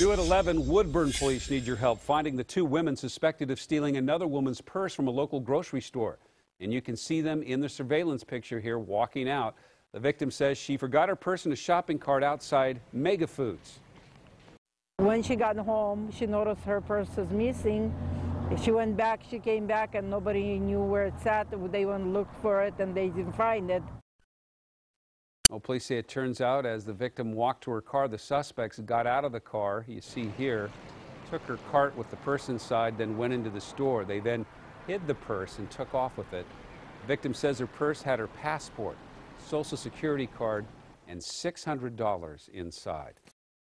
New at 11, Woodburn police need your help finding the two women suspected of stealing another woman's purse from a local grocery store. And you can see them in the surveillance picture here walking out. The victim says she forgot her purse in a shopping cart outside Mega Foods. When she got home, she noticed her purse was missing. She went back, she came back, and nobody knew where it's at. They went to look for it and they didn't find it. Well, police say it turns out as the victim walked to her car, the suspects got out of the car, you see here, took her cart with the purse inside, then went into the store. They then hid the purse and took off with it. The victim says her purse had her passport, social security card, and $600 inside.